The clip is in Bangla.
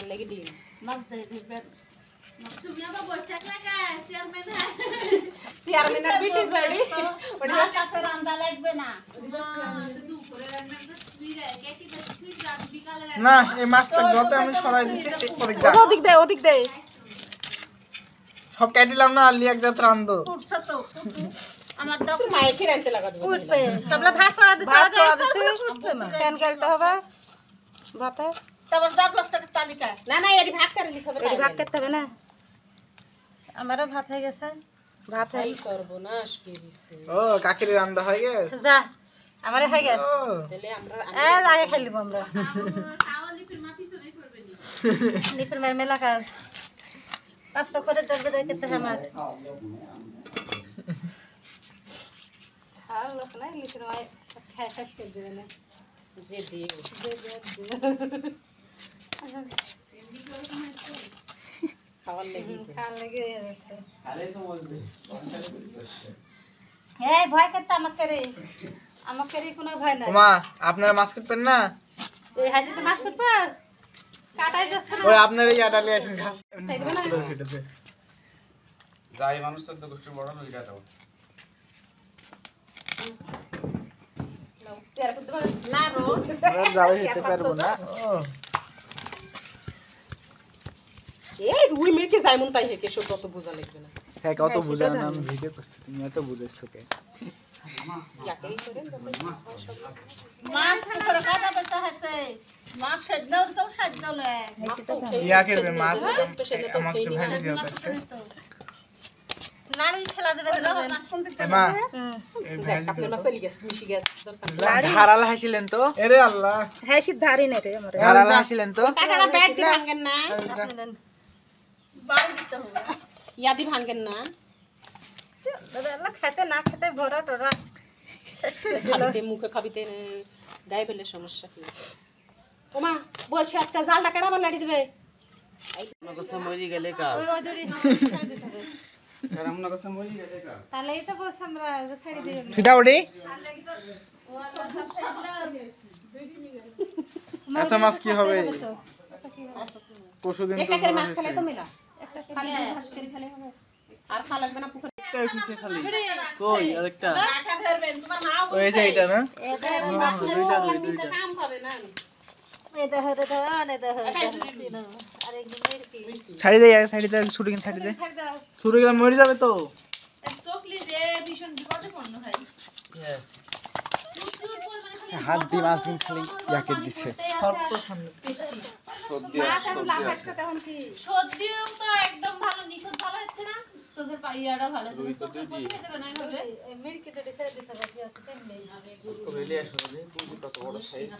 তার লাগি ডিম। না। এই মাছটা আমি সরাই দিচ্ছি ওদিক যা। ওদিক দে ওদিক দে। সব কাটিলাম না লিয়াক যাত্রা আনতো তোর মায়ে ফিরে আনতে লাগা দেবো উঠবে। সবলা ভাত ছড়া দিতে ভাত হবে। ফ্যান খেলতে হবে। ভাতে। তারপর দশ দশ টাকার তালিকা। না না এটি ভাগ করে হবে এটি ভাগ করতে হবে না? আমারও ভাত হয়ে গেছে। ভাত এই সর্বনাশ করিছে। ও কাকির রান্না হয়ে গেছে? যা আমারে হয়ে গেছে। তাহলে আমরা এ আগে খাইলিব আমরা। নিফের মেয়ের মেলা কাজ। কাজটা করে দেবে দেখতে আমার। খাওয়ার লোক নাই লিখের মায় খায় শেষ করে দেবে না। যে লাগি আপনারা মাছ কাটবেন না? আপনার এই আডালে আসেন ঘাস। যাই মানুষ চোদ্দ গোষ্ঠীর বড় করতে পারবে না রো যাবে হেঁটে পারব না। ও। এই রুই মিরকে যাইমন তাই হেকে সব কত বোঝা লাগবে না। হ্যাঁ কত না আমি ভিডিও করছি তুমি এত কে? ধারালা হাসিলেন তো? এরে আল্লাহ। হ্যাঁ ধারালা হাসিলেন তো কাটাটা ব্যাট দি ভাঙেন না বাড়ি দিতে হবে। ইয়াদি ভাঙেন না। দাদা খেতে না খেতে ভরা টরা। খাবিতে মুখে খাবিতে গায়ে ফেলে সমস্যা কি? ওমা বলছি আজকে জালটা দেবে? করছে মরি গেলে কাজ। তাহলেই তো বলছি আমরা ছাড়ি দিই এত মাছ কি হবে? পরশু তো খেলে ঘাস করে খেলে হবে আর খা লাগবে না পুকুরে কই আরেকটা ওই যে এটা না কাম হবে না এটা হরে ধান এটা হরে আরে গুমের কি ছাড়ি দে ছাড়ি দে শুরু ছাড়ি দে শুরু গেলে মরে যাবে তো হাত দিয়ে মাছ দিন খালি ইয়াকে দিছে সর্দিও তো একদম ভালো নিখুঁত ভালো হচ্ছে না? চোখের পাইয়াটা ভালো আছে চোখের পথে যাবে না হবে মেডিকেল টেডিকেল দিতে হবে কত বড় সাইজ